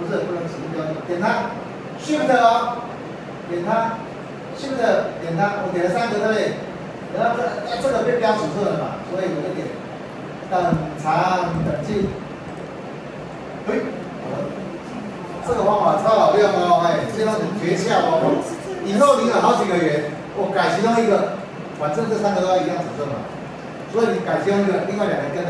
不是不能指用标记，点它，shift 哦，点它，shift 点它，我点了三个对不对？然后这、这个被标尺寸了嘛，所以我就点等长等距。嘿、哎，这个方法超好用哦，哎，这种诀窍哦，以后你有好几个圆，我改其中一个，反正这三个都要一样尺寸嘛，所以你改其中一个，另外两个跟着。